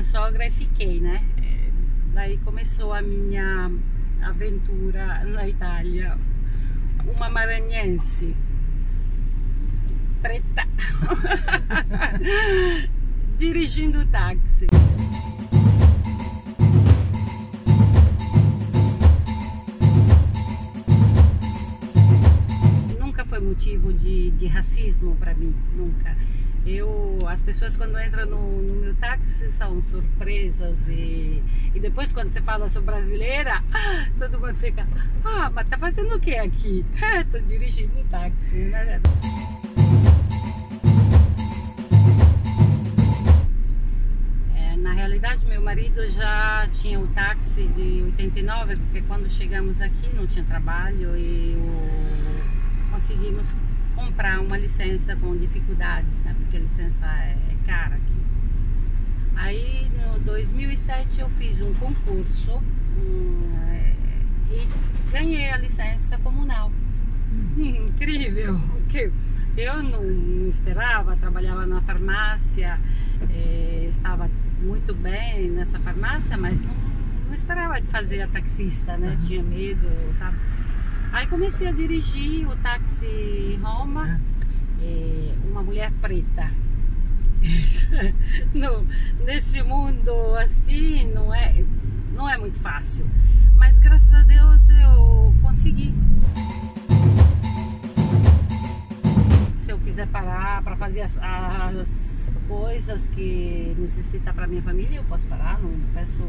minha sogra e fiquei, né? É, daí começou a minha aventura na Itália. Uma maranhense preta dirigindo táxi. Nunca foi motivo de, de racismo para mim, nunca. Eu, as pessoas quando entram no, no meu táxi são surpresas e, e depois quando você fala sou brasileira, todo mundo fica, ah, mas tá fazendo o que aqui? É, tô dirigindo táxi, né? É, na realidade, meu marido já tinha o táxi de 89, porque quando chegamos aqui não tinha trabalho e o... conseguimos comprar uma licença com dificuldades, né? Porque a licença é, é cara aqui. Aí, no 2007, eu fiz um concurso um, é, e ganhei a licença comunal. Hum, incrível! Que eu não, não, esperava, trabalhava na farmácia, é, estava muito bem nessa farmácia, mas não, não esperava de fazer a taxista, né? Uhum. Tinha medo, sabe? Aí comecei a dirigir o táxi Roma, é, uma mulher preta. no, nesse mundo assim não é, não é muito fácil. Mas graças a Deus eu consegui. Se eu quiser parar para fazer as, as, coisas que necessita para minha família, eu posso parar, não peço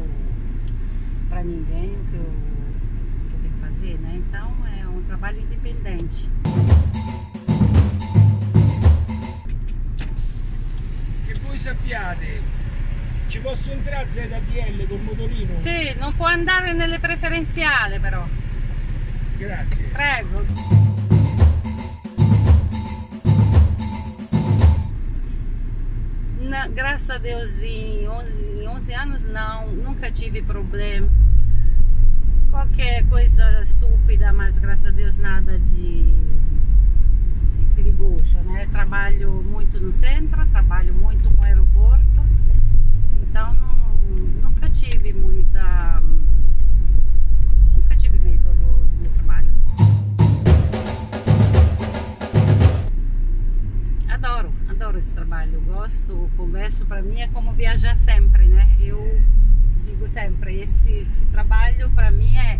para ninguém o que eu, que eu tenho que fazer, né? Então é um trabalho indipendente. Che voi sappiate, ci posso entrare ZDL col motorino? Sì, non può andare nelle preferenziali però. Grazie. Prego. graças a Deus, em 11, 11, anos não, nunca tive problema. Coisa estúpida, mas graças a Deus nada de, de perigoso, né? Trabalho muito no centro, trabalho muito com aeroporto, então não, nunca tive muita. Nunca tive medo do, do meu trabalho. Adoro, adoro esse trabalho, gosto, converso, para mim é como viajar sempre, né? Eu digo sempre, esse, esse trabalho para mim é,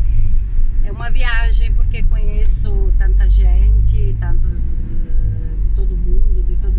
viagem porque conheço tanta gente, tantos de todo mundo, de todo